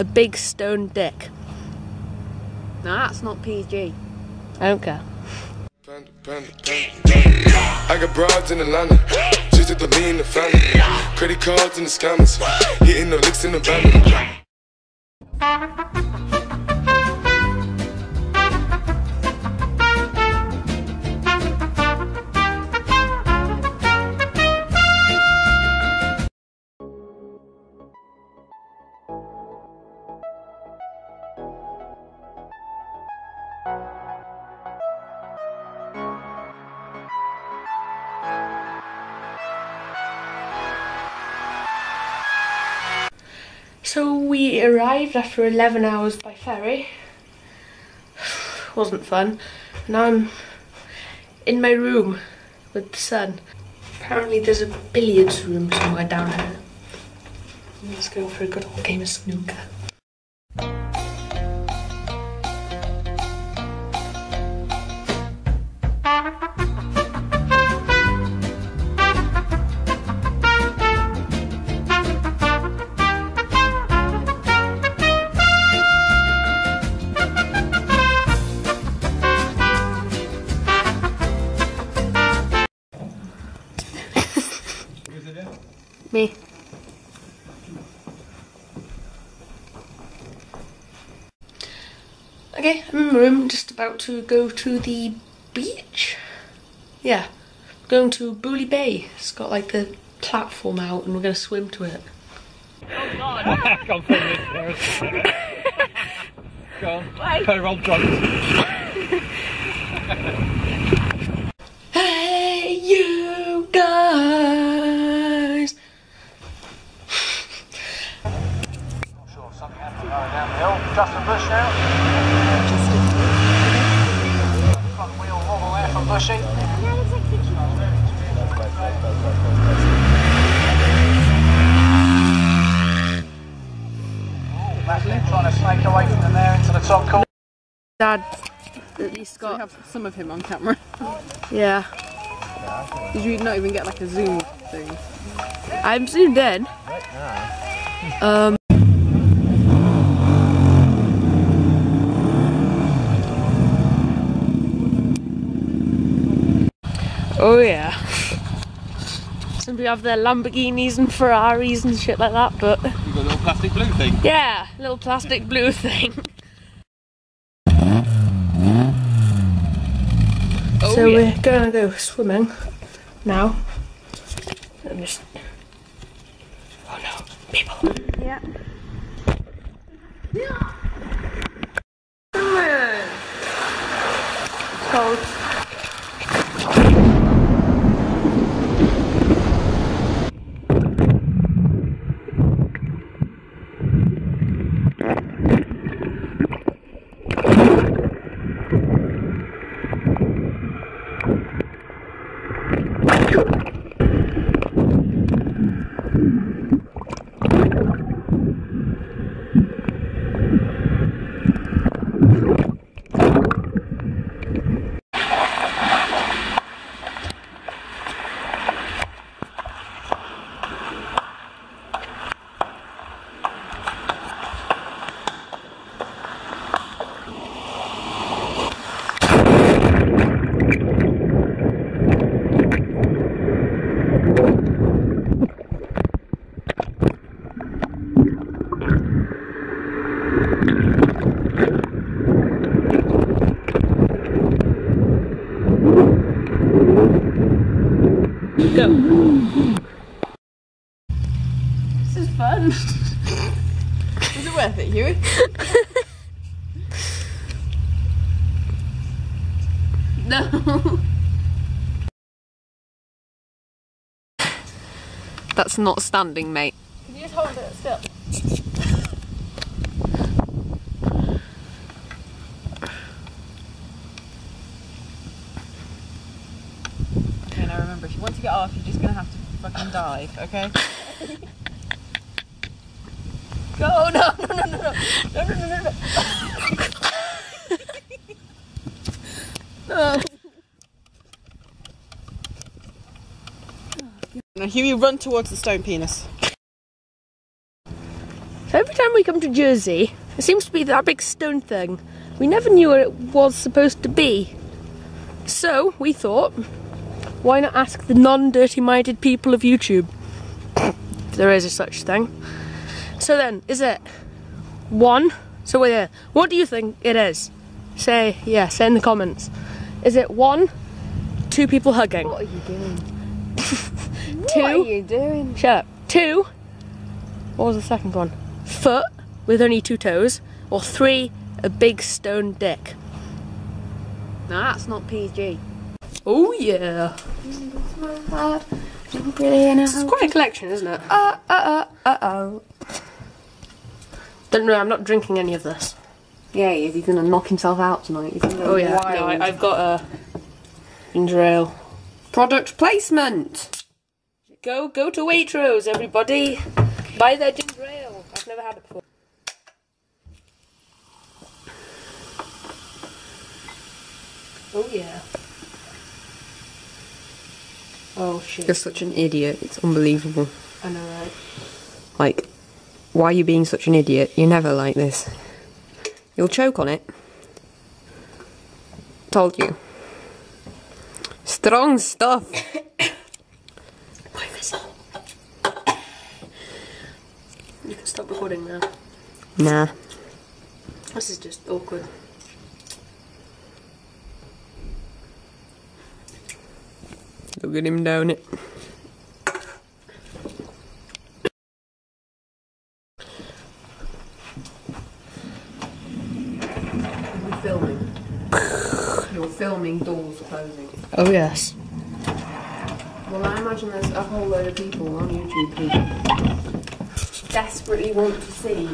A big stone dick. No, that's not PG. I don't care. Panda, panda, panda. I got broads in Atlanta, just at the lean, the family. Credit cards in the scammers, hitting the licks in the van. So we arrived after 11 hours by ferry. Wasn't fun. Now I'm in my room with the sun. Apparently there's a billiards room somewhere down here. Let's go for a good old game of snooker. Me. Okay, I'm in my room, just about to go to the beach. Yeah, going to Bouley Bay. It's got like the platform out and we're gonna swim to it. Oh, go on, film this first. Go on. Pair of old drunks. Justin Bush now. Front wheel wobble there from Bushy. Madeline trying to snake away from them there into the top corner. Dad, at least We got. have some of him on camera. Yeah. Did you not even get like a zoom thing? I'm zoomed in. Um. Oh yeah. Some people have their Lamborghinis and Ferraris and shit like that, but You got a little plastic blue thing. yeah, little plastic blue thing. so oh, we're gonna go swimming now. I'm just. Oh no, people. Yeah. Cold. Go. This is fun. is it worth it, Huey? no. That's not standing, mate. Can you just hold it still? Remember, if you want to get off, you're just gonna have to fucking dive, okay? Go! No, no, no, no, no, no, no, no, no, no. Now, Huey, run towards the stone penis. So every time time we come to Jersey, it seems to be that big stone thing. We never knew what it was supposed to be. So we thought, why not ask the non-dirty minded people of YouTube? If there is a such thing. So then, is it one? So wait, yeah, what do you think it is? Say yeah, say in the comments. Is it one, two people hugging? What are you doing? Two. What are you doing? Shut up. Two. What was the second one? Foot with only two toes, or three, a big stone dick. No, that's not PG. Oh yeah. It's quite a collection, isn't it? Uh, uh, uh, uh, oh. Don't know. I'm not drinking any of this. Yeah, he is. He's gonna knock himself out tonight. Oh yeah. wild. No, I, I've got a ginger ale. Product placement. Go go to Waitrose, everybody. Buy their ginger ale. I've never had it before. Oh yeah. Oh shit. You're such an idiot. It's unbelievable. I know, right? Like, why are you being such an idiot? You're never like this. You'll choke on it. Told you. Strong stuff. You can stop recording now. Nah. This is just awkward. Look at him down it. You're filming. You're filming doors closing. Oh yes. Well, I imagine there's a whole load of people on YouTube who desperately want to see